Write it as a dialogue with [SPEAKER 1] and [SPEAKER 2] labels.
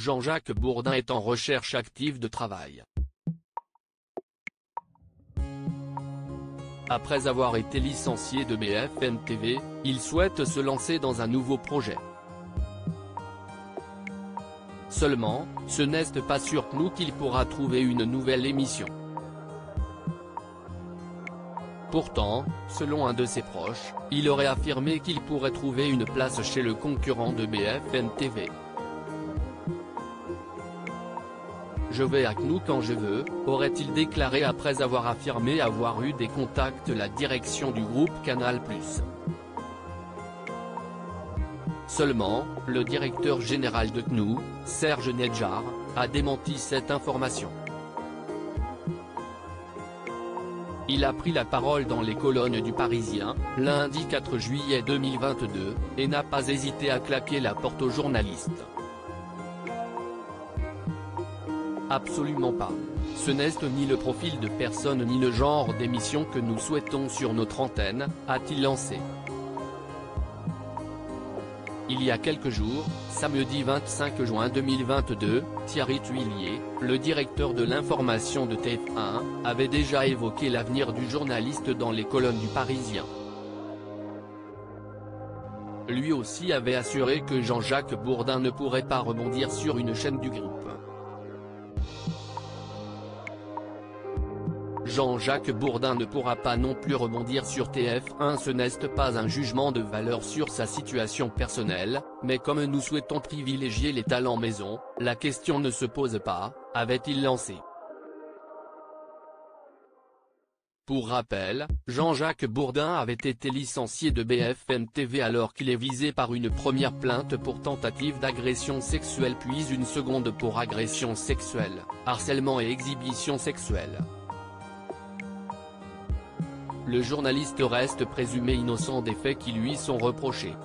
[SPEAKER 1] Jean-Jacques Bourdin est en recherche active de travail. Après avoir été licencié de BFM TV, il souhaite se lancer dans un nouveau projet. Seulement, ce n'est pas sûr qu'il pourra trouver une nouvelle émission. Pourtant, selon un de ses proches, il aurait affirmé qu'il pourrait trouver une place chez le concurrent de BFM TV. Je vais à nous quand je veux, aurait-il déclaré après avoir affirmé avoir eu des contacts la direction du groupe Canal+. Seulement, le directeur général de CNU, Serge Nedjar, a démenti cette information. Il a pris la parole dans les colonnes du Parisien, lundi 4 juillet 2022, et n'a pas hésité à claquer la porte aux journalistes. Absolument pas. Ce n'est ni le profil de personne ni le genre d'émission que nous souhaitons sur notre antenne, a-t-il lancé. Il y a quelques jours, samedi 25 juin 2022, Thierry Tuillier, le directeur de l'information de TF1, avait déjà évoqué l'avenir du journaliste dans les colonnes du Parisien. Lui aussi avait assuré que Jean-Jacques Bourdin ne pourrait pas rebondir sur une chaîne du groupe. Jean-Jacques Bourdin ne pourra pas non plus rebondir sur TF1 ce n'est pas un jugement de valeur sur sa situation personnelle, mais comme nous souhaitons privilégier les talents maison, la question ne se pose pas, avait-il lancé. Pour rappel, Jean-Jacques Bourdin avait été licencié de BFM TV alors qu'il est visé par une première plainte pour tentative d'agression sexuelle puis une seconde pour agression sexuelle, harcèlement et exhibition sexuelle le journaliste reste présumé innocent des faits qui lui sont reprochés.